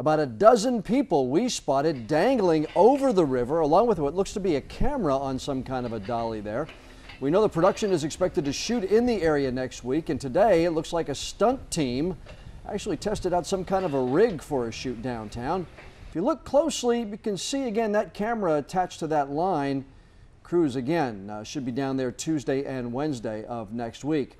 About a dozen people we spotted dangling over the river along with what looks to be a camera on some kind of a dolly there. We know the production is expected to shoot in the area next week and today it looks like a stunt team actually tested out some kind of a rig for a shoot downtown. If you look closely, you can see again that camera attached to that line. Crews again uh, should be down there Tuesday and Wednesday of next week.